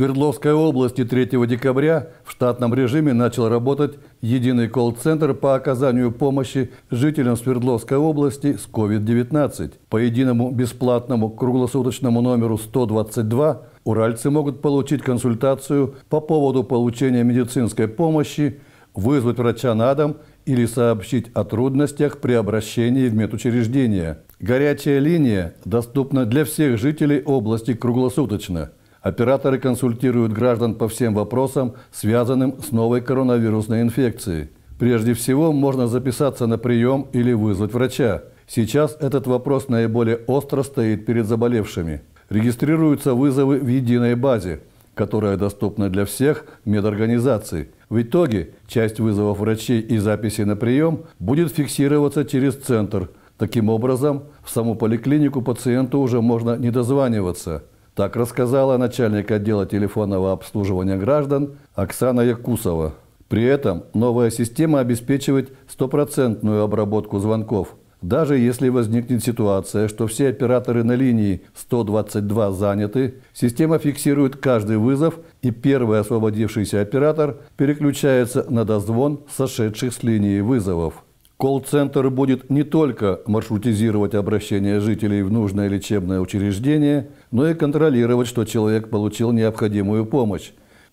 Свердловской области 3 декабря в штатном режиме начал работать единый колл-центр по оказанию помощи жителям Свердловской области с COVID-19. По единому бесплатному круглосуточному номеру 122 уральцы могут получить консультацию по поводу получения медицинской помощи, вызвать врача на дом или сообщить о трудностях при обращении в медучреждение. Горячая линия доступна для всех жителей области круглосуточно – Операторы консультируют граждан по всем вопросам, связанным с новой коронавирусной инфекцией. Прежде всего, можно записаться на прием или вызвать врача. Сейчас этот вопрос наиболее остро стоит перед заболевшими. Регистрируются вызовы в единой базе, которая доступна для всех медорганизаций. В итоге часть вызовов врачей и записи на прием будет фиксироваться через центр. Таким образом, в саму поликлинику пациенту уже можно не дозваниваться – так рассказала начальник отдела телефонного обслуживания граждан Оксана Якусова. При этом новая система обеспечивает стопроцентную обработку звонков. Даже если возникнет ситуация, что все операторы на линии 122 заняты, система фиксирует каждый вызов, и первый освободившийся оператор переключается на дозвон сошедших с линии вызовов. Колл-центр будет не только маршрутизировать обращение жителей в нужное лечебное учреждение, но и контролировать, что человек получил необходимую помощь.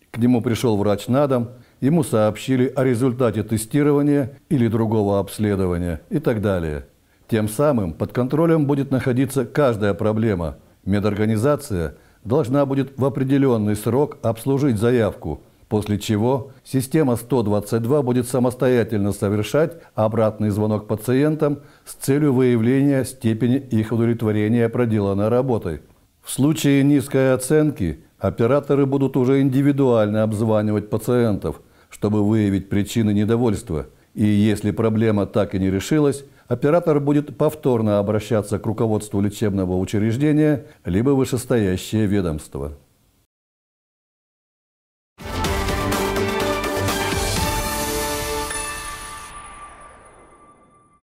К нему пришел врач на дом, ему сообщили о результате тестирования или другого обследования и так далее. Тем самым под контролем будет находиться каждая проблема. Медорганизация должна будет в определенный срок обслужить заявку – после чего система 122 будет самостоятельно совершать обратный звонок пациентам с целью выявления степени их удовлетворения проделанной работой. В случае низкой оценки операторы будут уже индивидуально обзванивать пациентов, чтобы выявить причины недовольства. И если проблема так и не решилась, оператор будет повторно обращаться к руководству лечебного учреждения либо вышестоящее ведомство.